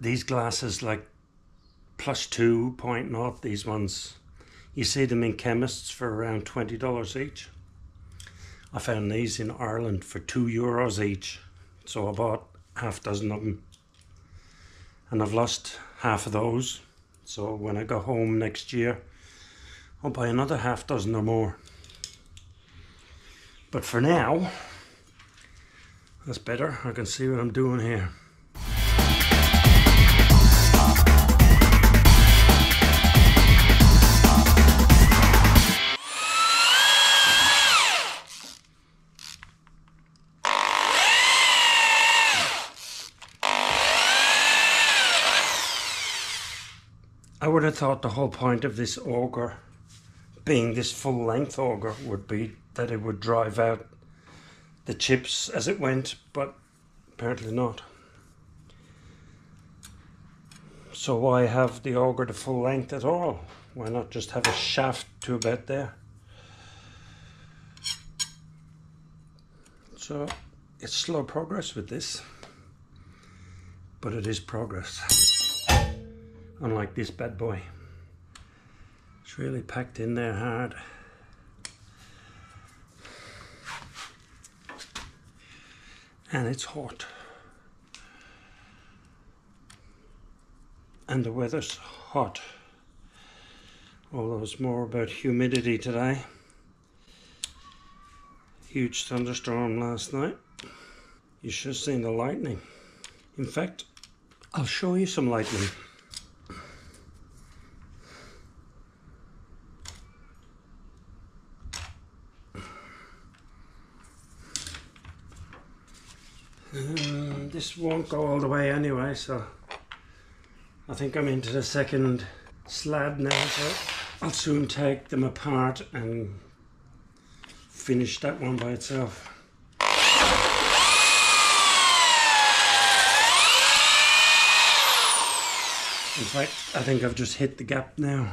these glasses like plus two point not these ones. You see them in chemists for around $20 each. I found these in Ireland for two euros each so I bought half dozen of them and I've lost half of those so when I go home next year I'll buy another half dozen or more. But for now that's better. I can see what I'm doing here I would have thought the whole point of this auger being this full length auger would be that it would drive out the chips as it went, but apparently not. So why have the auger the full length at all? Why not just have a shaft to about there? So it's slow progress with this, but it is progress unlike this bad boy. It's really packed in there hard. And it's hot. And the weather's hot. Although it's more about humidity today. Huge thunderstorm last night. You should have seen the lightning. In fact, I'll show you some lightning. Um, this won't go all the way anyway, so I think I'm into the second slab now, so I'll soon take them apart and finish that one by itself. In fact, I think I've just hit the gap now.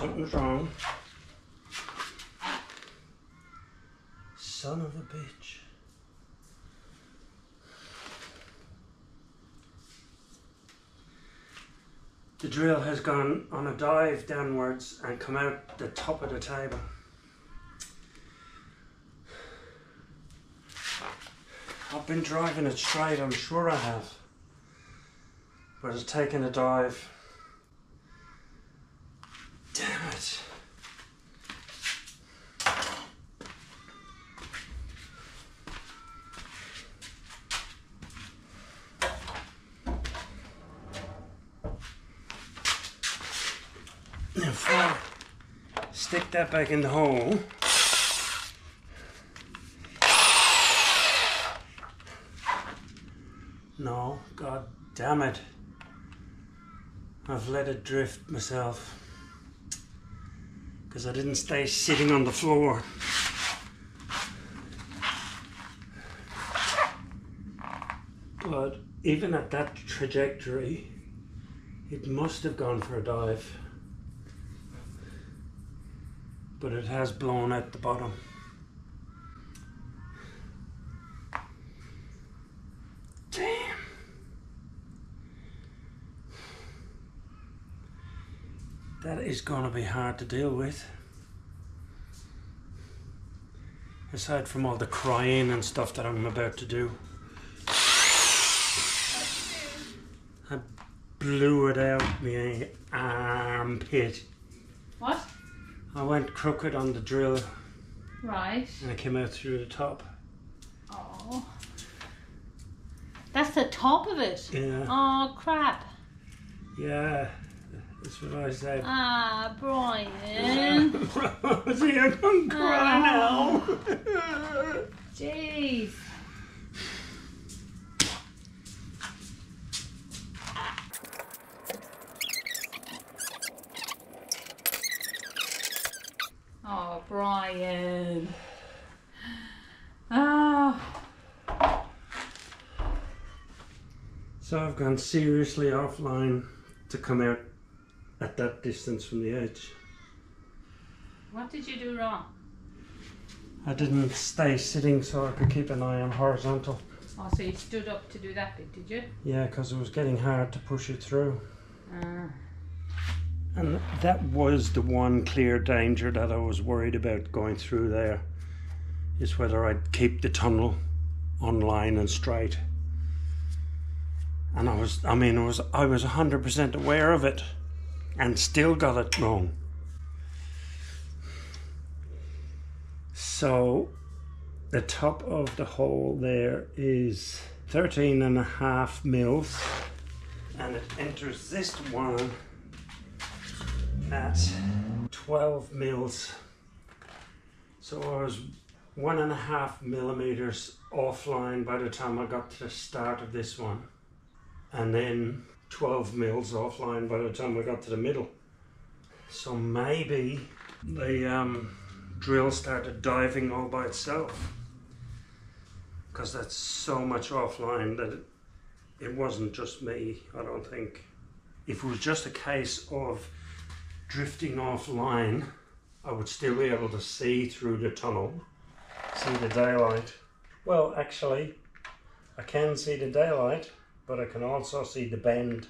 Something's wrong. Son of a bitch. The drill has gone on a dive downwards and come out the top of the table. I've been driving it straight, I'm sure I have. But it's taken a dive Stick that back in the hole. No, god damn it. I've let it drift myself. Because I didn't stay sitting on the floor. But even at that trajectory, it must have gone for a dive. But it has blown at the bottom. Damn. That is going to be hard to deal with. Aside from all the crying and stuff that I'm about to do. I blew it out my armpit. I went crooked on the drill Right. and it came out through the top. Oh. That's the top of it. Yeah. Oh crap. Yeah. That's what I said. Ah, Brian. Rosie, I'm gonna cry now. Jeez. Oh, Brian. Oh. so I've gone seriously offline to come out at that distance from the edge. What did you do wrong? I didn't stay sitting so I could keep an eye on horizontal. Oh, so you stood up to do that bit, did you? Yeah, because it was getting hard to push it through. Uh, And that was the one clear danger that I was worried about going through there, is whether I'd keep the tunnel online and straight. And I was, I mean, I was, I was 100% aware of it and still got it wrong. So the top of the hole there is 13 and a half mils and it enters this one at 12 mils. So I was one and a half millimeters offline by the time I got to the start of this one, and then 12 mils offline by the time I got to the middle. So maybe the um, drill started diving all by itself because that's so much offline that it, it wasn't just me, I don't think. If it was just a case of drifting offline, I would still be able to see through the tunnel, see the daylight. Well, actually, I can see the daylight, but I can also see the bend.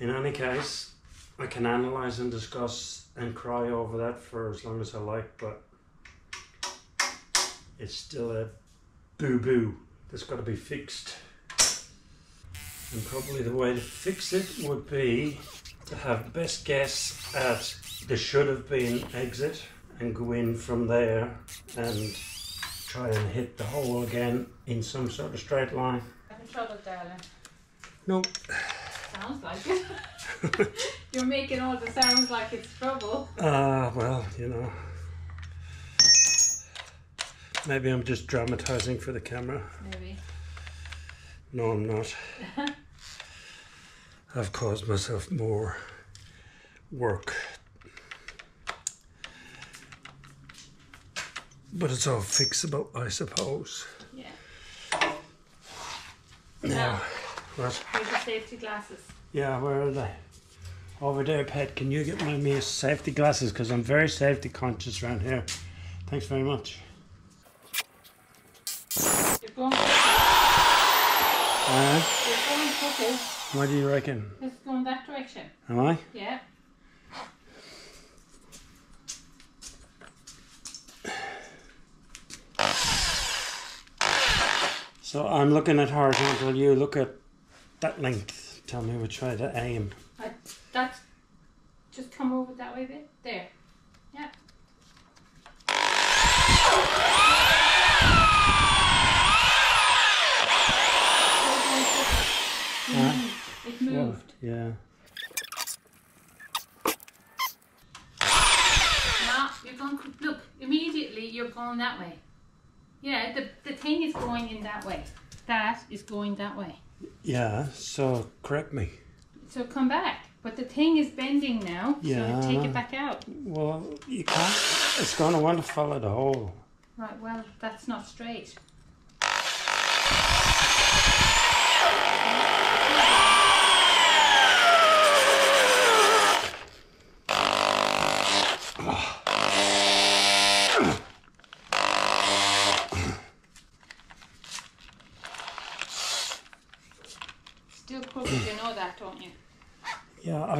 In any case, I can analyze and discuss and cry over that for as long as I like, but it's still a boo boo that's got to be fixed. And probably the way to fix it would be have best guess at the should have been exit and go in from there and try and hit the hole again in some sort of straight line. having trouble, darling. Nope. Sounds like it. You're making all the sounds like it's trouble. Ah, well, you know. Maybe I'm just dramatizing for the camera. Maybe. No, I'm not. I've caused myself more work. But it's all fixable, I suppose. Yeah. Now, what? Here's your safety glasses. Yeah, where are they? Over there, Pet. Can you get my me safety glasses? Because I'm very safety conscious around here. Thanks very much. You're going, Uh, you're going crooked. What do you reckon? It's going that direction. Am I? Yeah. So I'm looking at horizontal. You look at that length. Tell me which way to aim. I, that's just come over that way a bit. There. Yeah. Huh? moved. Yeah. Now you're going, look, immediately you're going that way. Yeah, the, the thing is going in that way. That is going that way. Yeah, so correct me. So come back. But the thing is bending now, yeah. so take it back out. Well, you can't. It's going to want to follow the hole. Right, well, that's not straight.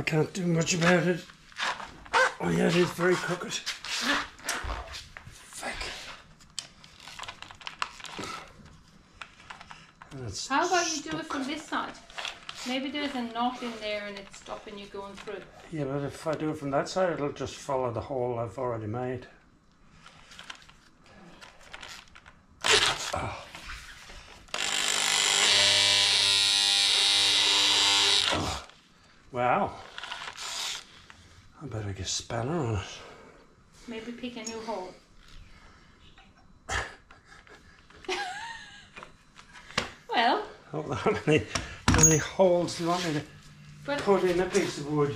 Can't do much about it. Oh, yeah, it is very crooked. Fuck. That's How about you do it from this side? Maybe there's a knot in there and it's stopping you going through. Yeah, but if I do it from that side, it'll just follow the hole I've already made. Wow. I better get spanner on it. Maybe pick a new hole. well, Hold oh, on, how many, how many holes do you want me to but put in a piece of wood?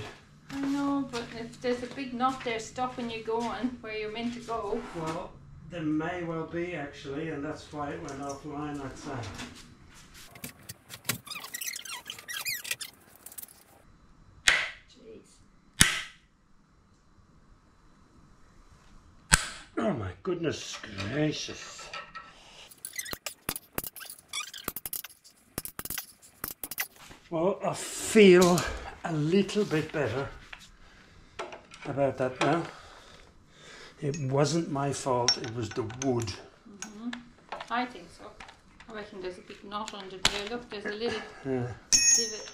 I know, but if there's a big knot there stopping you going where you're meant to go, Well, there may well be actually, and that's why it went offline, I'd say. jeez. Oh my goodness gracious. Well, I feel a little bit better about that now. It wasn't my fault, it was the wood. Mm-hmm. I think so. I reckon there's a big knot under there. Look, there's a little Yeah. divot.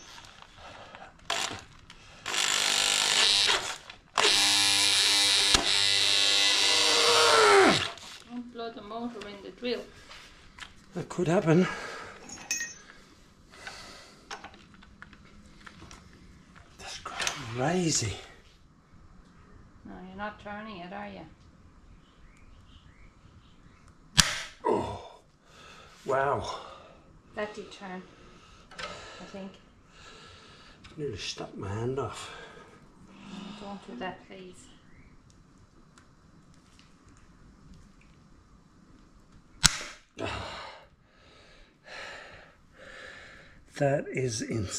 Don't blow the motor in the drill. That could happen. That's crazy. No, you're not turning it, are you? Oh, wow. That did turn, I think. Nearly stuck my hand off. Don't do that, please. That is insane.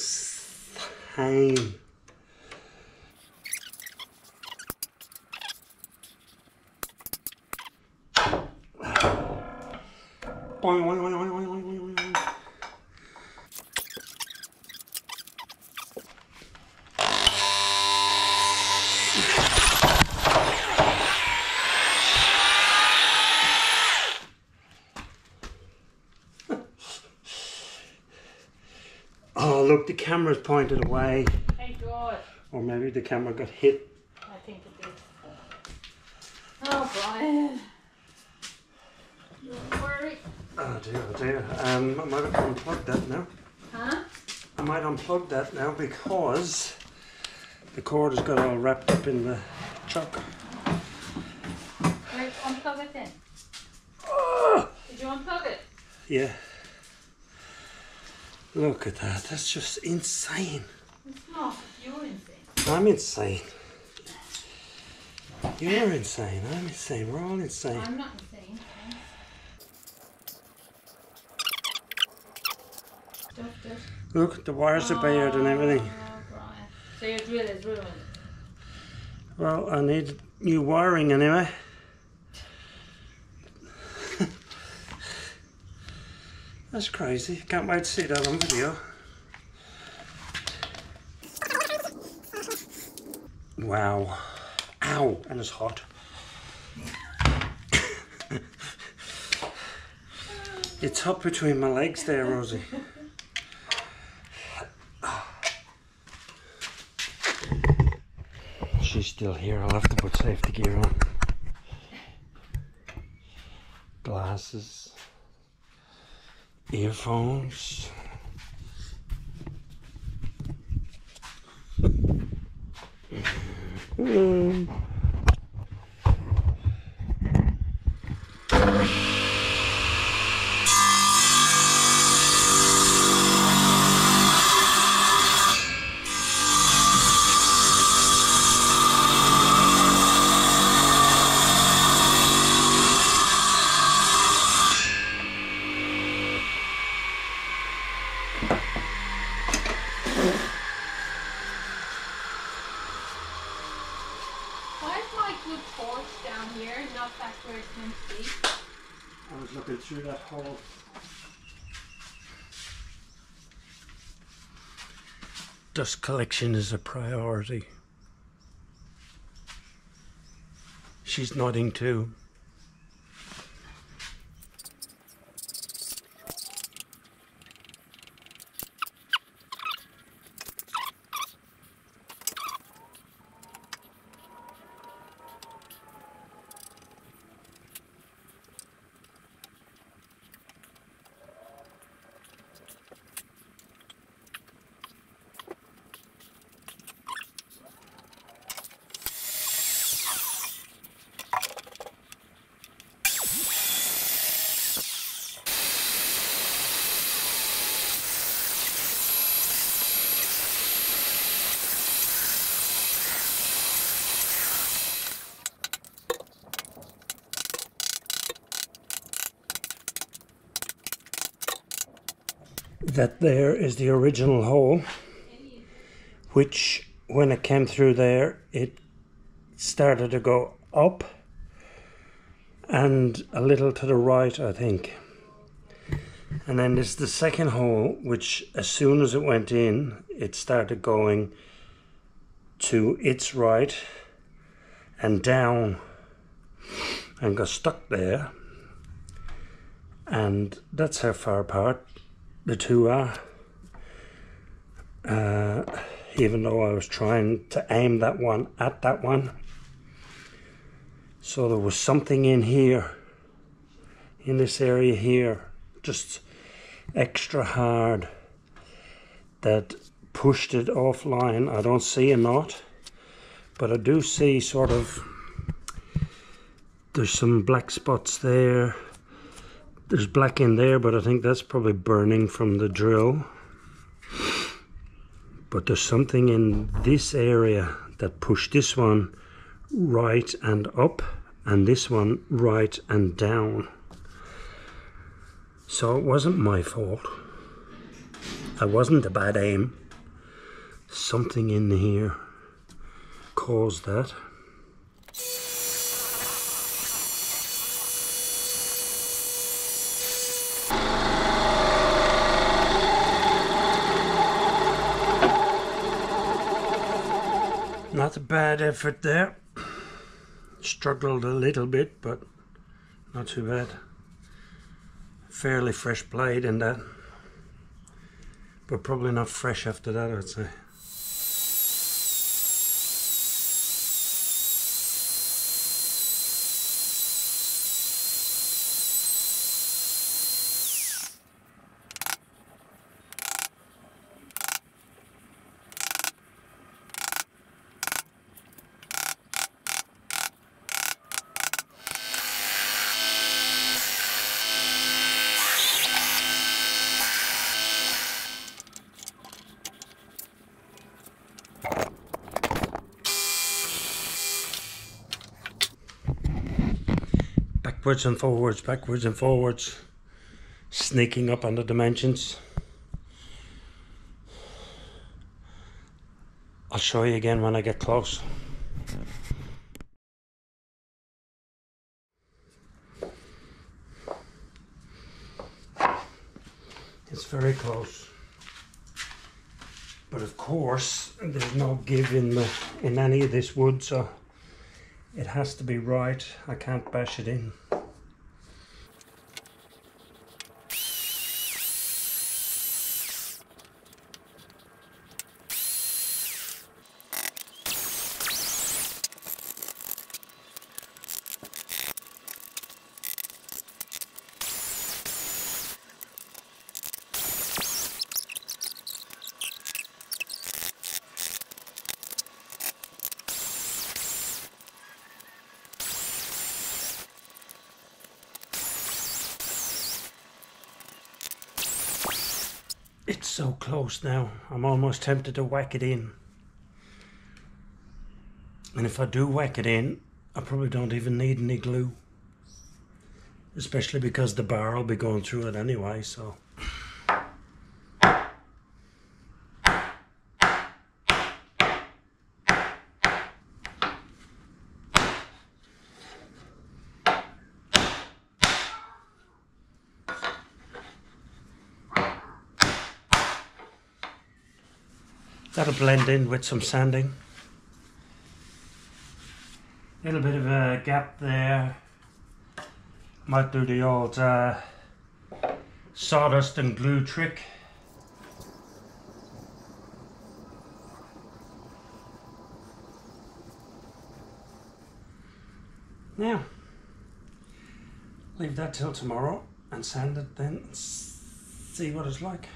Boing, boing, boing, boing, boing, boing, boing, boing. Oh, look, the camera's pointed away. Thank God. Or maybe the camera got hit. I think it did. Oh, Brian. Don't worry. Oh dear, oh dear. Um, I might have unplugged that now. Huh? I might unplug that now because the cord has got all wrapped up in the chuck. Right, unplug it then. Ah! Did you unplug it? Yeah. Look at that. That's just insane. It's not. You're insane. I'm insane. You're insane. I'm insane. We're all insane. I'm not insane. okay? Look, the wires are bared and everything. Ah, oh, Brian. So your drill is ruined. Well, I need new wiring anyway. That's crazy. Can't wait to see that on video. Wow. Ow, and it's hot. it's hot between my legs there, Rosie. She's still here. I'll have to put safety gear on. Glasses. Earphones. Dust collection is a priority. She's nodding too. That there is the original hole which when it came through there it started to go up and a little to the right I think. And then there's the second hole which as soon as it went in it started going to its right and down and got stuck there. And that's how far apart the two are. Uh, even though I was trying to aim that one at that one. So there was something in here, in this area here, just extra hard that pushed it offline. I don't see a knot, but I do see sort of, there's some black spots there there's black in there, but I think that's probably burning from the drill. But there's something in this area that pushed this one right and up and this one right and down. So it wasn't my fault. I wasn't a bad aim. Something in here caused that. Bad effort there. Struggled a little bit, but not too bad. Fairly fresh blade in that. But probably not fresh after that, I'd say. Backwards and forwards, backwards and forwards, sneaking up on the dimensions. I'll show you again when I get close. It's very close. But of course, there's no give in the in any of this wood, so it has to be right. I can't bash it in. It's so close now. I'm almost tempted to whack it in. And if I do whack it in, I probably don't even need any glue. Especially because the bar will be going through it anyway, so... blend in with some sanding. A little bit of a gap there. Might do the old uh, sawdust and glue trick. Now, leave that till tomorrow and sand it then see what it's like.